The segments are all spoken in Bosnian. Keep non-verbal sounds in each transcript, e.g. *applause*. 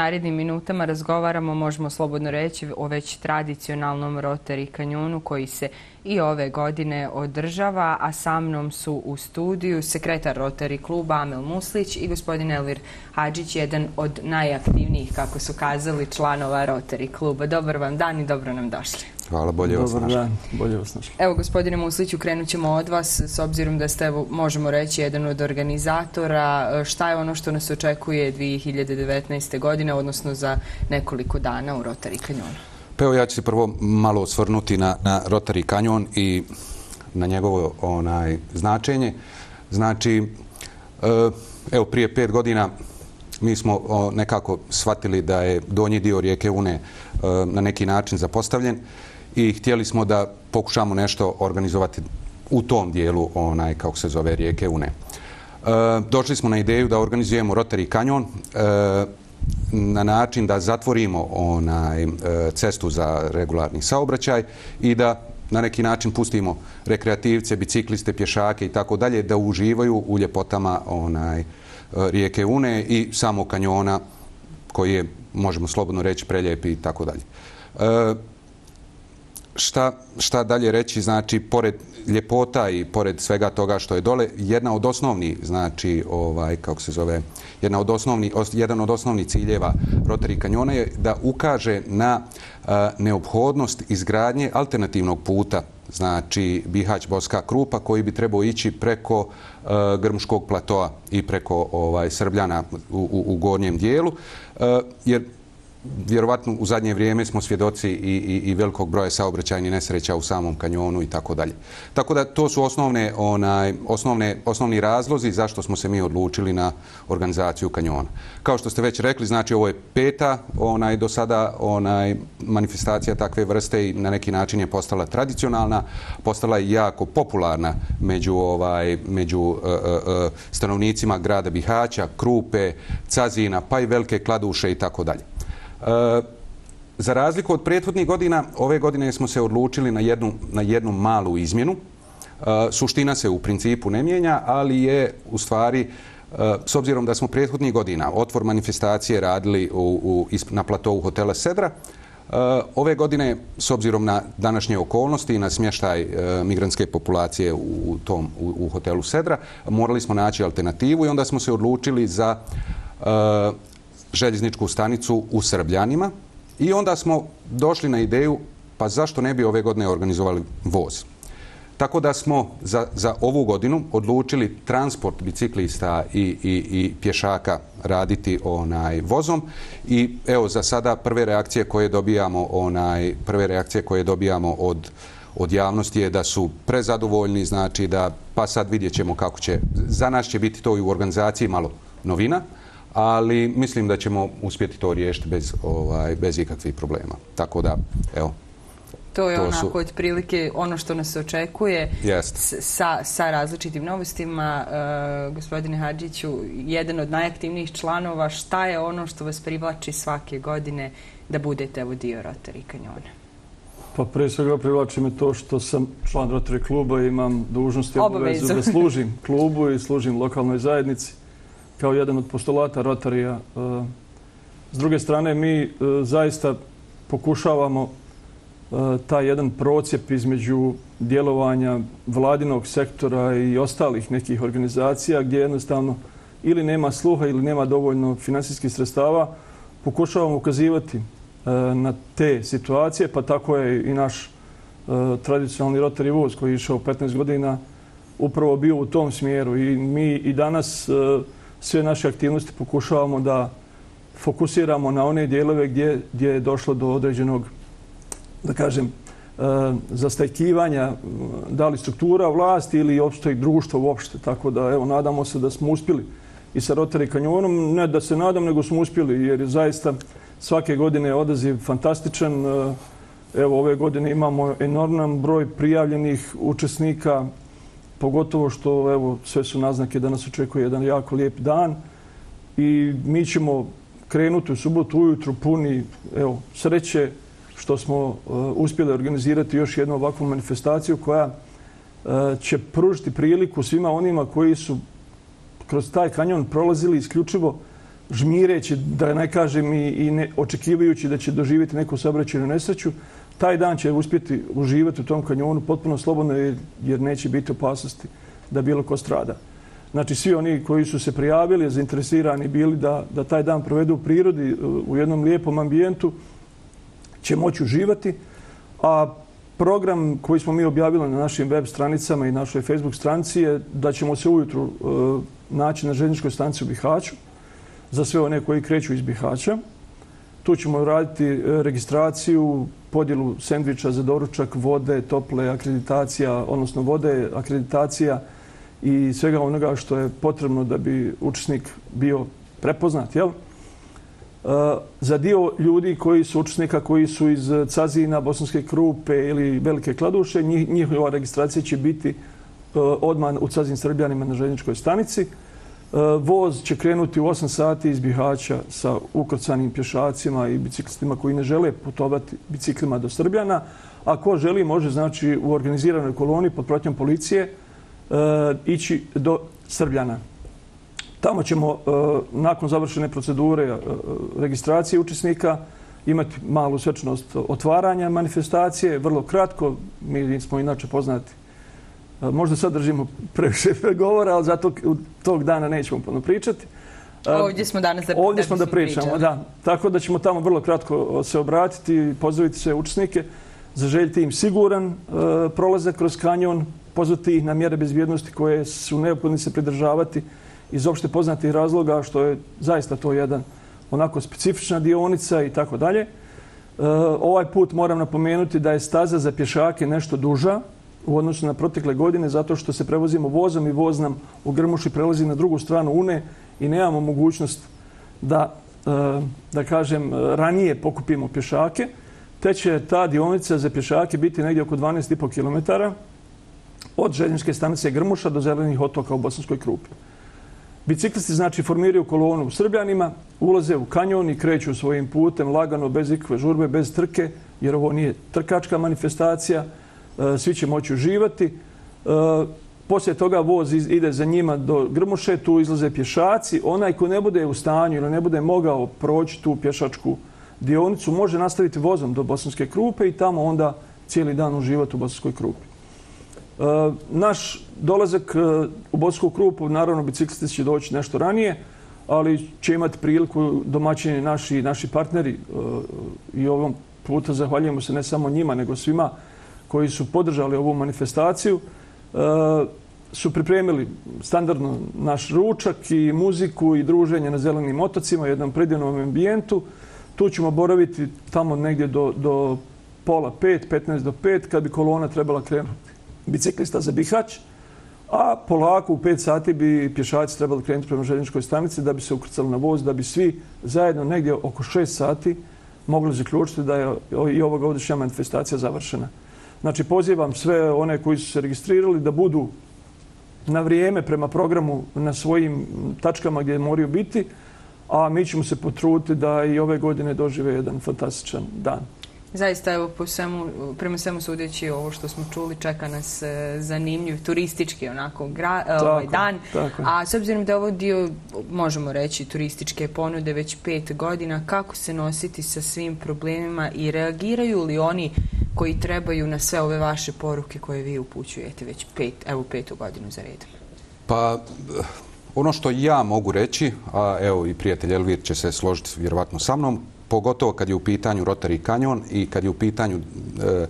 narednim minutama razgovaramo, možemo slobodno reći, o već tradicionalnom Rotary kanjonu koji se i ove godine održava, a sa mnom su u studiju sekretar Rotary kluba Amel Muslić i gospodin Elvir Hadžić, jedan od najaktivnijih, kako su kazali, članova Rotary kluba. Dobar vam dan i dobro nam došli. Hvala, bolje vas našli. Dobar dan, bolje vas našli. Evo, gospodine Musliću, krenut ćemo od vas, s obzirom da ste, evo, možemo reći, jedan od organizatora. Šta je ono što nas očekuje 2019. godine, odnosno za nekoliko dana u Rotary kanjonu? Pa evo, ja ću se prvo malo osvrnuti na, na Rotary kanjon i na njegovo onaj, značenje. Znači, eh, evo, prije pet godina mi smo nekako shvatili da je donji dio rijeke Une eh, na neki način zapostavljen i htjeli smo da pokušamo nešto organizovati u tom dijelu, onaj, kako se zove, rijeke Une. E, došli smo na ideju da organizujemo Rotary kanjon e, na način da zatvorimo onaj, e, cestu za regularni saobraćaj i da na neki način pustimo rekreativce, bicikliste, pješake i tako dalje da uživaju u ljepotama onaj, e, rijeke Une i samo kanjona koji je, možemo slobodno reći, preljepi i tako dalje. E, Šta, šta dalje reći, znači, pored ljepota i pored svega toga što je dole, jedna od osnovnih, znači, ovaj, kako se zove, jedna od osnovni, os, jedan od osnovnih ciljeva Rotary kanjona je da ukaže na a, neophodnost izgradnje alternativnog puta, znači Bihać Boska Krupa, koji bi trebao ići preko e, Grmškog platoa i preko ovaj Srbljana u, u, u gornjem dijelu, e, jer vjerovatno u zadnje vrijeme smo svjedoci i, i, i velikog broja saobraćajnih nesreća u samom kanjonu i tako dalje. Tako da to su osnovne, onaj, osnovne, osnovni razlozi zašto smo se mi odlučili na organizaciju kanjona. Kao što ste već rekli, znači ovo je peta onaj, do sada onaj, manifestacija takve vrste i na neki način je postala tradicionalna, postala je jako popularna među, ovaj, među uh, uh, stanovnicima grada Bihaća, Krupe, Cazina, pa i velike kladuše i tako dalje. E, za razliku od prethodnih godina, ove godine smo se odlučili na jednu, na jednu malu izmjenu. E, suština se u principu ne mijenja, ali je u stvari, e, s obzirom da smo prethodnih godina otvor manifestacije radili u, u, na platovu hotela Sedra, e, ove godine, s obzirom na današnje okolnosti i na smještaj migrantske populacije u, tom, u, u hotelu Sedra, morali smo naći alternativu i onda smo se odlučili za željezničku stanicu u Srbljanima i onda smo došli na ideju pa zašto ne bi ove godine organizovali voz. Tako da smo za, za ovu godinu odlučili transport biciklista i, i, i pješaka raditi onaj vozom i evo za sada prve reakcije koje dobijamo onaj prve reakcije koje dobijamo od od javnosti je da su prezadovoljni, znači da pa sad vidjet ćemo kako će, za nas će biti to i u organizaciji malo novina, ali mislim da ćemo uspjeti to riješiti bez, ovaj, bez ikakvih problema. Tako da, evo, To je to onako su... od prilike ono što nas očekuje sa, sa različitim novostima. Uh, gospodine Hadžiću, jedan od najaktivnijih članova, šta je ono što vas privlači svake godine da budete evo dio Rotary kanjona? Pa prije svega privlači me to što sam član Rotary kluba i imam dužnost i obavezu da služim klubu i služim lokalnoj zajednici kao jedan od postulata Rotarija. E, s druge strane, mi e, zaista pokušavamo e, taj jedan procijep između djelovanja vladinog sektora i ostalih nekih organizacija gdje jednostavno ili nema sluha ili nema dovoljno finansijskih sredstava, pokušavamo ukazivati na te situacije, pa tako je i naš tradicionalni Rotary voz koji je išao 15 godina upravo bio u tom smjeru i mi i danas sve naše aktivnosti pokušavamo da fokusiramo na one dijelove gdje, gdje je došlo do određenog, da kažem, e, zastajkivanja da li struktura vlasti ili opstoj društva uopšte. Tako da, evo, nadamo se da smo uspjeli i sa Rotary kanjonom. Ne da se nadam, nego smo uspjeli jer je zaista svake godine odaziv fantastičan. E, evo, ove godine imamo enorman broj prijavljenih učesnika pogotovo što evo sve su naznake da nas očekuje jedan jako lijep dan i mi ćemo krenuti u subotu ujutru puni evo sreće što smo uh, uspjeli organizirati još jednu ovakvu manifestaciju koja uh, će pružiti priliku svima onima koji su kroz taj kanjon prolazili isključivo žmireći, da ne kažem i ne, očekivajući da će doživjeti neku saobraćajnu nesreću, taj dan će uspjeti uživati u tom kanjonu potpuno slobodno jer neće biti opasnosti da bilo ko strada. Znači, svi oni koji su se prijavili, zainteresirani bili da, da taj dan provedu u prirodi, u jednom lijepom ambijentu, će moći uživati. A program koji smo mi objavili na našim web stranicama i našoj Facebook stranici je da ćemo se ujutru e, naći na željezničkoj stanici u Bihaću za sve one koji kreću iz Bihaća. Tu ćemo raditi e, registraciju, podjelu sendviča za doručak, vode, tople, akreditacija, odnosno vode, akreditacija i svega onoga što je potrebno da bi učesnik bio prepoznat. Jel? E, za dio ljudi koji su učesnika koji su iz Cazina, Bosanske Krupe ili Velike Kladuše, njihova registracija će biti e, odmah u Cazin Srbljanima na željeničkoj stanici. Eh, voz će krenuti u 8 sati iz Bihaća sa ukrcanim pješacima i biciklistima koji ne žele putovati biciklima do Srbljana. A ko želi, može znači u organiziranoj koloni pod pratnjom policije e, ići do Srbljana. Tamo ćemo, e, nakon završene procedure e, registracije učesnika, imati malu svečnost otvaranja manifestacije, vrlo kratko, mi smo inače poznati. E, možda sad držimo previše *laughs* pregovora, ali zato tog dana nećemo puno pričati. Ovdje smo danas da, Ovdje smo da pričamo, da. Tako da ćemo tamo vrlo kratko se obratiti i pozdraviti sve učesnike, zaželjiti im siguran prolazak kroz kanjon, pozvati ih na mjere bezbjednosti koje su neophodni se pridržavati iz opšte poznatih razloga što je zaista to jedan onako specifična dionica i tako dalje. E, ovaj put moram napomenuti da je staza za pješake nešto duža u odnosu na protekle godine zato što se prevozimo vozom i voz nam u Grmuši prelazi na drugu stranu Une i nemamo mogućnost da, e, da kažem, ranije pokupimo pješake. Te će ta dionica za pješake biti negdje oko 12,5 km od željezničke stanice Grmuša do zelenih otoka u Bosanskoj Krupi. Biciklisti znači formiraju kolonu u Srbljanima, ulaze u kanjon i kreću svojim putem lagano, bez ikve žurbe, bez trke, jer ovo nije trkačka manifestacija, E, svi će moći uživati. E, poslije toga voz ide za njima do Grmuše, tu izlaze pješaci. Onaj ko ne bude u stanju ili ne bude mogao proći tu pješačku dionicu, može nastaviti vozom do Bosanske krupe i tamo onda cijeli dan uživati u Bosanskoj krupi. E, naš dolazak u Bosansku krupu, naravno biciklisti će doći nešto ranije, ali će imati priliku domaćini naši, naši partneri i ovom puta zahvaljujemo se ne samo njima, nego svima koji su podržali ovu manifestaciju, e, su pripremili standardno naš ručak i muziku i druženje na zelenim otocima u jednom predivnom ambijentu. Tu ćemo boraviti tamo negdje do, do pola pet, 15 do pet, kad bi kolona trebala krenuti biciklista za Bihać, a polako u pet sati bi pješaci trebali krenuti prema željeničkoj stanici da bi se ukrcali na voz, da bi svi zajedno negdje oko šest sati mogli zaključiti da je i ovog ovdješnja manifestacija završena. Znači, pozivam sve one koji su se registrirali da budu na vrijeme prema programu na svojim tačkama gdje moraju biti, a mi ćemo se potruditi da i ove godine dožive jedan fantastičan dan. Zaista, evo, po svemu, prema svemu sudeći ovo što smo čuli, čeka nas e, zanimljiv turistički onako gra, e, ovaj dan. Tako. A s obzirom da ovo dio, možemo reći, turističke ponude već pet godina, kako se nositi sa svim problemima i reagiraju li oni koji trebaju na sve ove vaše poruke koje vi upućujete već pet, evo, petu godinu za redom? Pa, ono što ja mogu reći, a evo i prijatelj Elvir će se složiti vjerovatno sa mnom, pogotovo kad je u pitanju Rotary kanjon i kad je u pitanju e,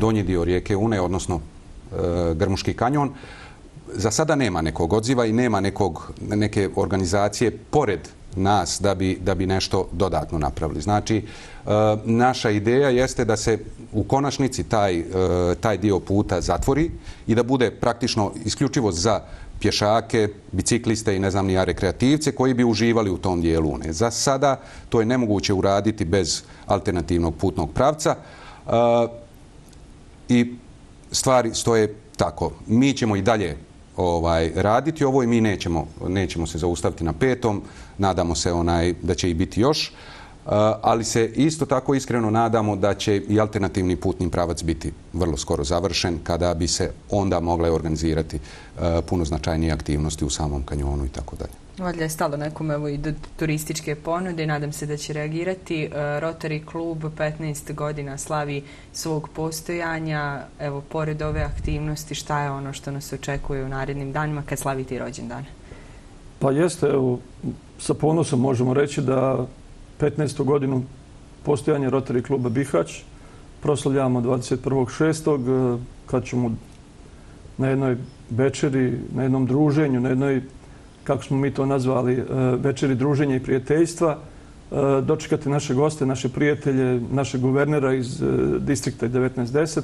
donji dio rijeke Une, odnosno e, Grmuški kanjon, za sada nema nekog odziva i nema nekog, neke organizacije pored nas da bi, da bi nešto dodatno napravili. Znači, e, naša ideja jeste da se u konačnici taj, e, taj dio puta zatvori i da bude praktično isključivo za pješake, bicikliste i ne znam nija rekreativce koji bi uživali u tom dijelu Une. Za sada to je nemoguće uraditi bez alternativnog putnog pravca e, i stvari stoje tako. Mi ćemo i dalje ovaj raditi ovo i mi nećemo, nećemo se zaustaviti na petom. Nadamo se onaj da će i biti još. ali se isto tako iskreno nadamo da će i alternativni putni pravac biti vrlo skoro završen kada bi se onda mogle organizirati puno značajnije aktivnosti u samom kanjonu i tako dalje. Valjda je stalo nekom evo i do turističke ponude i nadam se da će reagirati. E, Rotary klub 15 godina slavi svog postojanja. Evo, pored ove aktivnosti, šta je ono što nas očekuje u narednim danima kad slaviti rođendan? Pa jeste, evo, sa ponosom možemo reći da 15. godinu postojanja Rotary kluba Bihać proslavljamo 21.6. E, kad ćemo na jednoj večeri, na jednom druženju, na jednoj kako smo mi to nazvali, e, večeri druženja i prijateljstva, e, dočekati naše goste, naše prijatelje, naše guvernera iz distrikta 1910,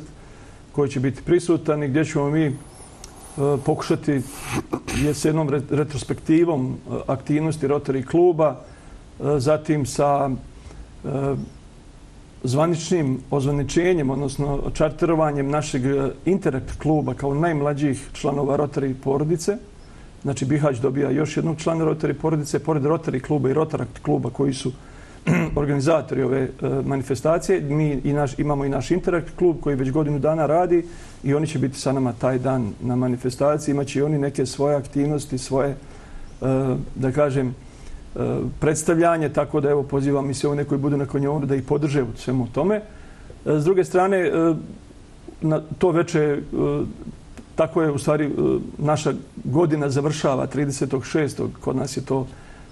koji će biti prisutan i gdje ćemo mi E, pokušati s jednom retrospektivom e, aktivnosti Rotary kluba, e, zatim sa zvaničnim ozvaničenjem, odnosno čarterovanjem našeg Interact kluba kao najmlađih članova Rotary porodice, Znači, Bihać dobija još jednog člana Rotary porodice, pored Rotary kluba i Rotaract kluba koji su *clears throat* organizatori ove e, manifestacije. Mi i naš, imamo i naš Interact klub koji već godinu dana radi i oni će biti sa nama taj dan na manifestaciji. Imaće i oni neke svoje aktivnosti, svoje, e, da kažem, e, predstavljanje, tako da evo pozivam i se one koji budu na konjoru da ih podrže u svemu tome. S druge strane, na to veče tako je u stvari naša godina završava 36. kod nas je to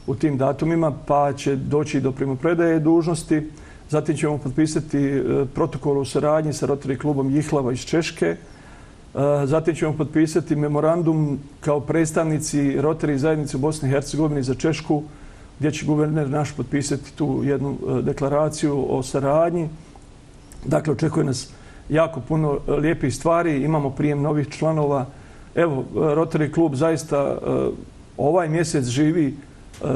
u tim datumima, pa će doći do primopredaje dužnosti. Zatim ćemo potpisati e, protokol u saradnji sa Rotary klubom Jihlava iz Češke. E, zatim ćemo potpisati memorandum kao predstavnici Rotary zajednice u Bosni i Hercegovini za Češku, gdje će guverner naš potpisati tu jednu e, deklaraciju o saradnji. Dakle, očekuje nas jako puno lijepih stvari, imamo prijem novih članova. Evo, Rotary klub zaista ovaj mjesec živi, E,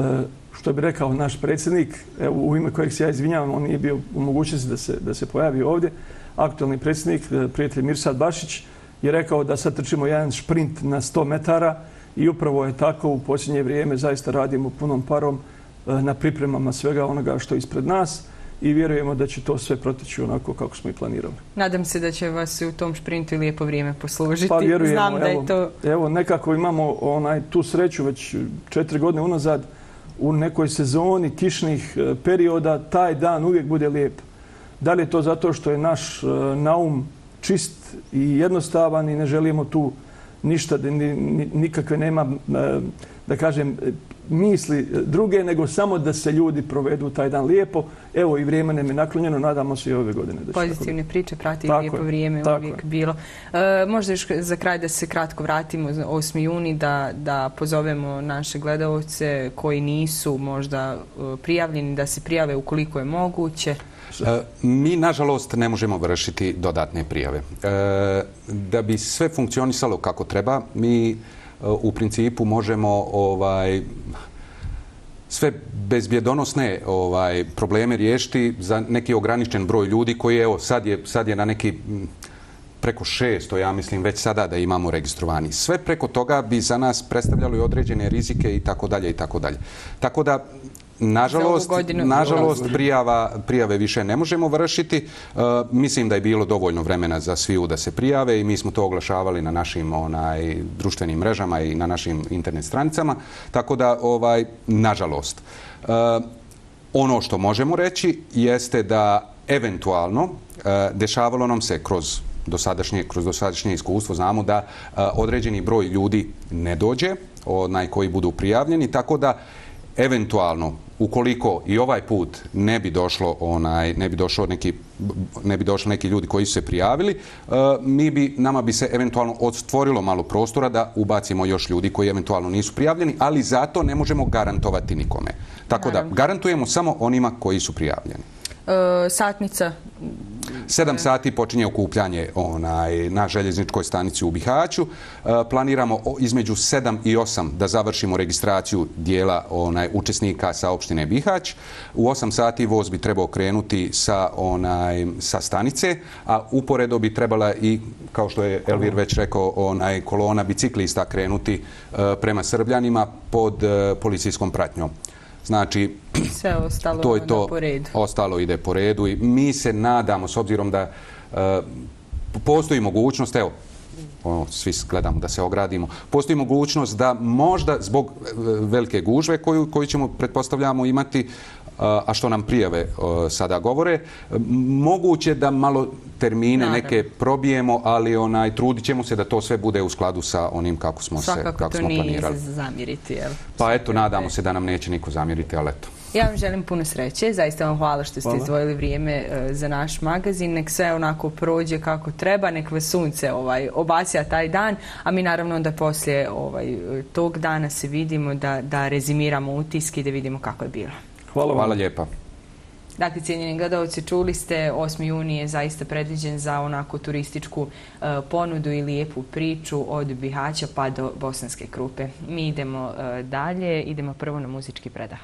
što bi rekao naš predsjednik, evo, u ime kojeg se ja izvinjavam, on nije bio u mogućnosti da se, da se pojavi ovdje, aktualni predsjednik, e, prijatelj Mirsad Bašić, je rekao da sad trčimo jedan šprint na 100 metara i upravo je tako u posljednje vrijeme zaista radimo punom parom e, na pripremama svega onoga što je ispred nas i vjerujemo da će to sve proteći onako kako smo i planirali. Nadam se da će vas u tom šprintu lijepo vrijeme poslužiti. Pa vjerujemo. Znam da je to... Evo, nekako imamo onaj tu sreću već četiri godine unazad u nekoj sezoni kišnih e, perioda, taj dan uvijek bude lijep. Da li je to zato što je naš e, naum čist i jednostavan i ne želimo tu ništa, nikakve nema, e, da kažem, misli druge, nego samo da se ljudi provedu taj dan lijepo. Evo i vrijeme nam je naklonjeno, nadamo se i ove godine. Da Pozitivne priče prati tako lijepo vrijeme tako uvijek je. bilo. E, možda još za kraj da se kratko vratimo 8. juni, da, da pozovemo naše gledalce koji nisu možda e, prijavljeni, da se prijave ukoliko je moguće. E, mi, nažalost, ne možemo vršiti dodatne prijave. E, da bi sve funkcionisalo kako treba, mi Eh, u principu možemo ovaj sve bezbjedonosne ovaj probleme riješiti za neki ograničen broj ljudi koji evo sad je sad je na neki preko 600 ja mislim već sada da imamo registrovani. Sve preko toga bi za nas predstavljalo i određene rizike i tako dalje i tako dalje. Tako da Nažalost, nažalost prijava, prijave više ne možemo vršiti. Uh, mislim da je bilo dovoljno vremena za sviju da se prijave i mi smo to oglašavali na našim onaj, društvenim mrežama i na našim internet stranicama. Tako da, ovaj, nažalost, uh, ono što možemo reći jeste da eventualno uh, dešavalo nam se kroz dosadašnje, kroz dosadašnje iskustvo znamo da uh, određeni broj ljudi ne dođe, onaj koji budu prijavljeni, tako da eventualno ukoliko i ovaj put ne bi došlo onaj ne bi došao neki ne bi došli neki ljudi koji su se prijavili uh, mi bi nama bi se eventualno odstvorilo malo prostora da ubacimo još ljudi koji eventualno nisu prijavljeni ali zato ne možemo garantovati nikome. Tako da garantujemo samo onima koji su prijavljeni. Uh, satnica Sedam sati počinje okupljanje onaj, na željezničkoj stanici u Bihaću. E, planiramo između sedam i osam da završimo registraciju dijela onaj, učesnika sa opštine Bihać. U osam sati voz bi trebao krenuti sa, onaj, sa stanice, a uporedo bi trebala i, kao što je Elvir već rekao, onaj, kolona biciklista krenuti e, prema Srbljanima pod e, policijskom pratnjom. Znači, sve ostalo to je to, po redu. Ostalo ide po redu i mi se nadamo, s obzirom da uh, postoji mogućnost, evo, ono, svi gledamo da se ogradimo, postoji mogućnost da možda zbog e, velike gužve koju, koju ćemo, pretpostavljamo, imati, a što nam prijave sada govore, moguće da malo termine neke probijemo, ali onaj, trudit ćemo se da to sve bude u skladu sa onim kako smo, se, kako smo planirali. Svakako to nije zamjeriti. Jel? Pa eto, nadamo se da nam neće niko zamjeriti, ali eto. Ja vam želim puno sreće. Zaista vam hvala što ste izdvojili vrijeme e, za naš magazin. Nek sve onako prođe kako treba. Nek vas sunce ovaj, obasja taj dan. A mi naravno onda poslije ovaj, tog dana se vidimo da, da rezimiramo utiski da vidimo kako je bilo. Hvala, hvala lijepa. Dakle, cijenjeni gledalci, čuli ste, 8. juni je zaista predviđen za onako turističku e, ponudu i lijepu priču od Bihaća pa do Bosanske krupe. Mi idemo e, dalje, idemo prvo na muzički predah.